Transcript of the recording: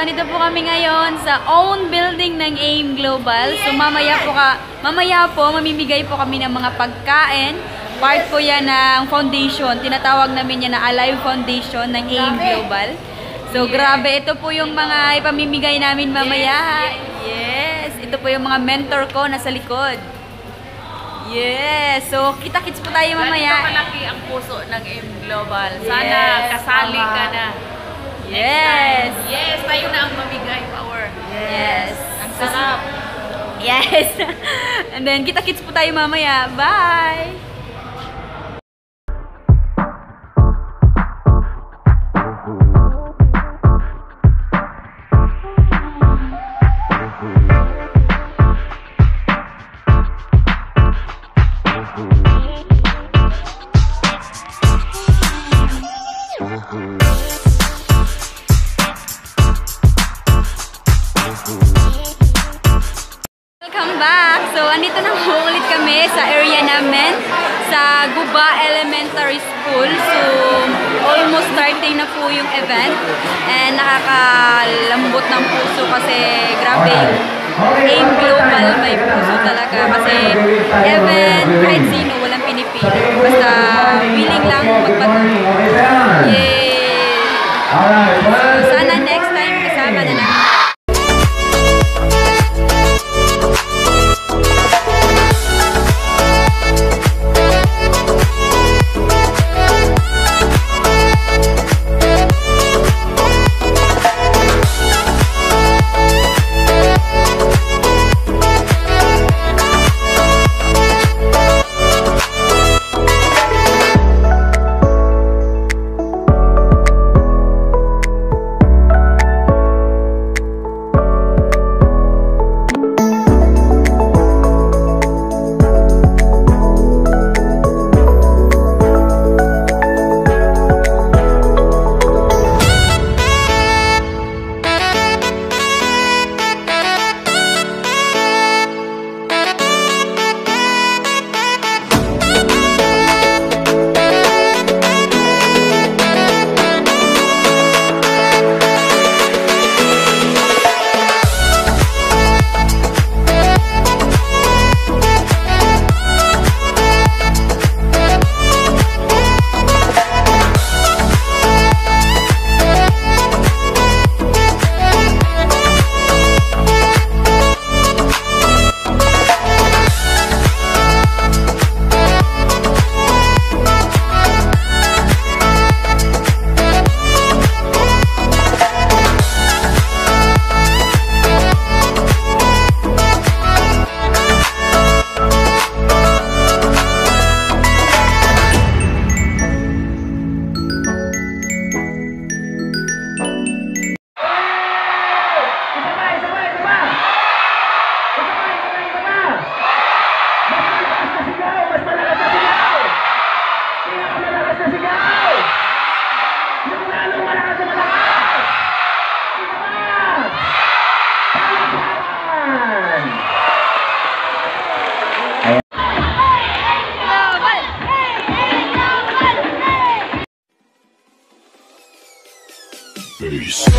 So, andito po kami ngayon sa own building ng AIM Global. So, mamaya po, ka, mamaya po, mamimigay po kami ng mga pagkain. Part po yan ng foundation. Tinatawag namin yan na Alive Foundation ng AIM Global. So, grabe. Ito po yung mga ipamimigay namin mamaya. Yes. Ito po yung mga mentor ko nasa likod. Yes. So, kita-kits po tayo Mamaya. mamaya. malaki ang puso ng M Global. Sana Yes, kasali tama. ka na. Yes. Yes, tayo na ang mamigay power. Yes. Ang sarap. Yes. And then, kita-kits po tayo mamaya. Bye! Back! So, andito na po ulit kami sa area namin sa Guba Elementary School. So, almost starting na po yung event. And nakakalambot ng puso kasi grabe yung AIM Global may puso talaga. Kasi every Peace.